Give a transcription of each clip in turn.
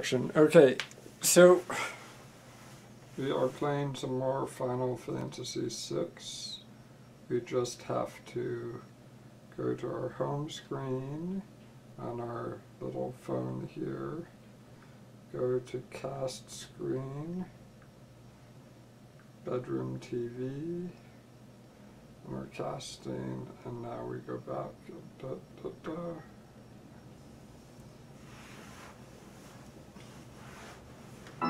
action. Okay, so we are playing some more Final Fantasy VI. We just have to go to our home screen on our little phone here. Go to cast screen, bedroom TV, and we're casting, and now we go back. Da, da, da. I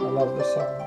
love this song.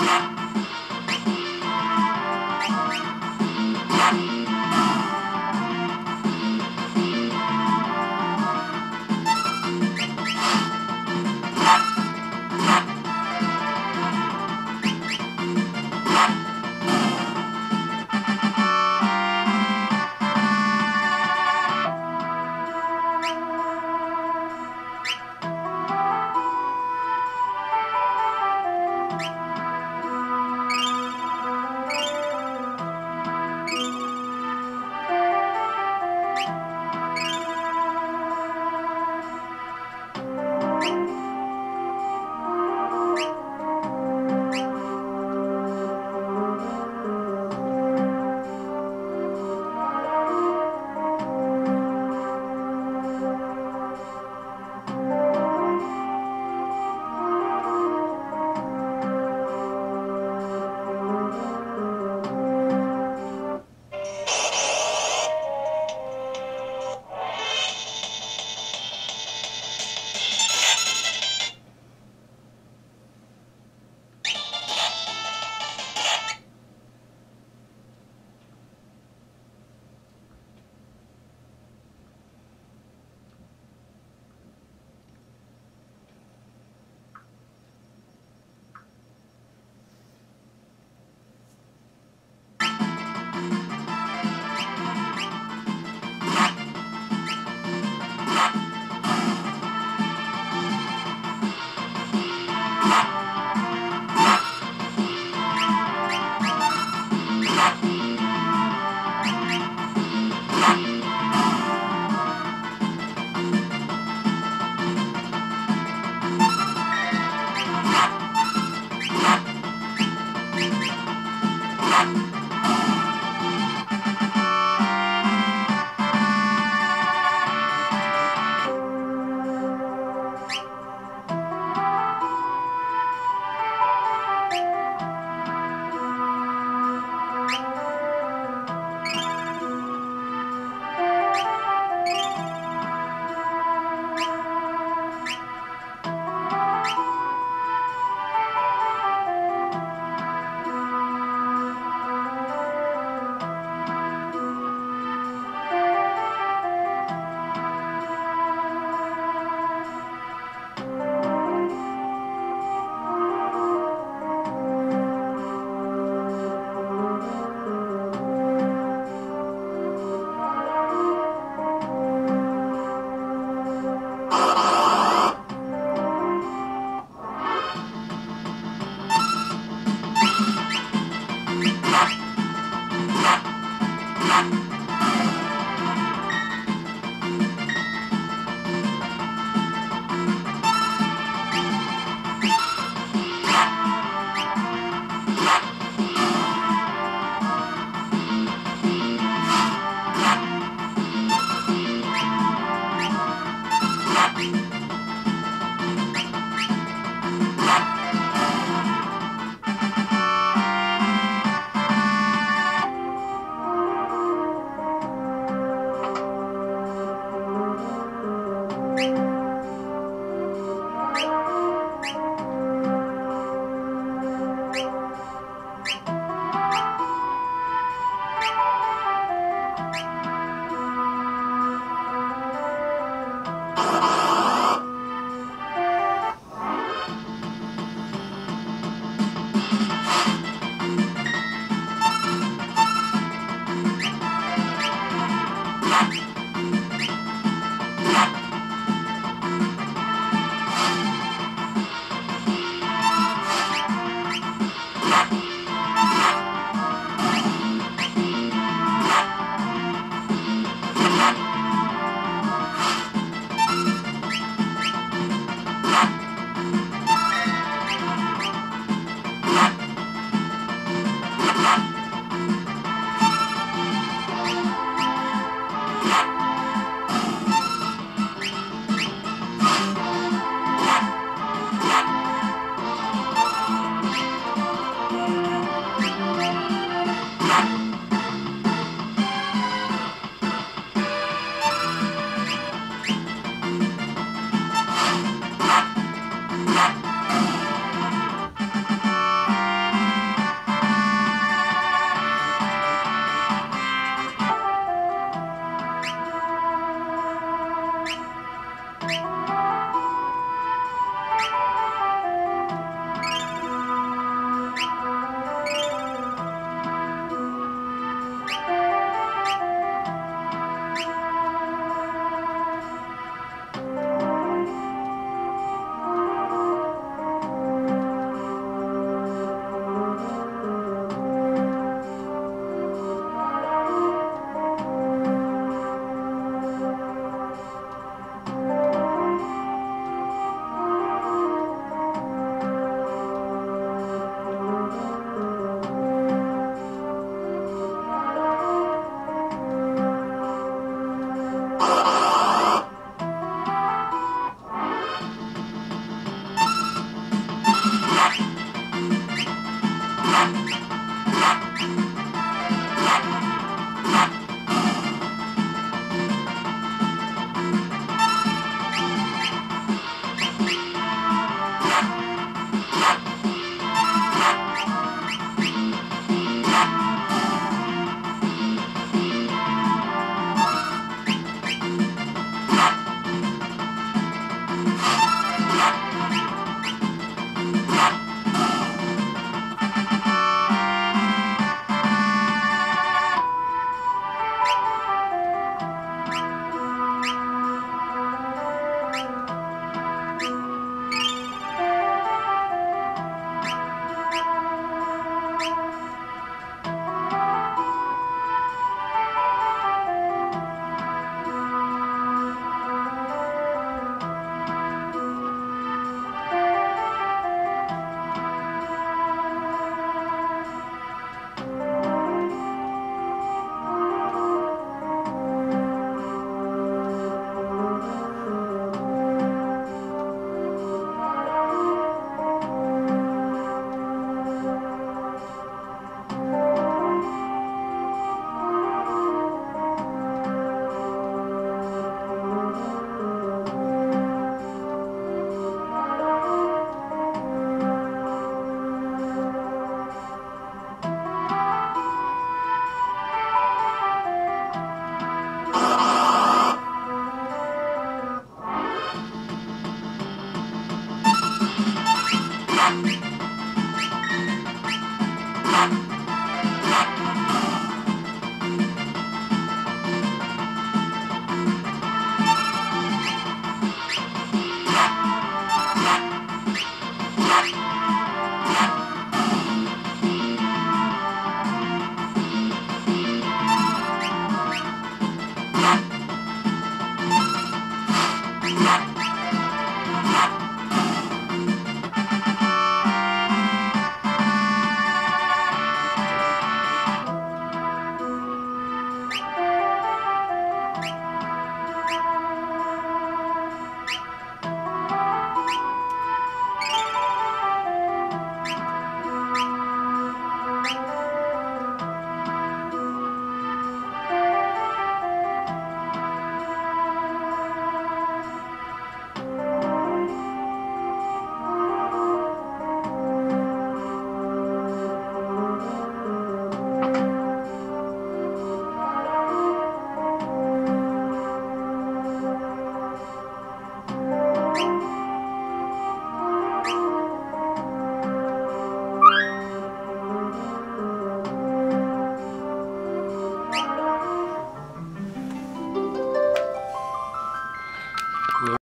Ha ha ha!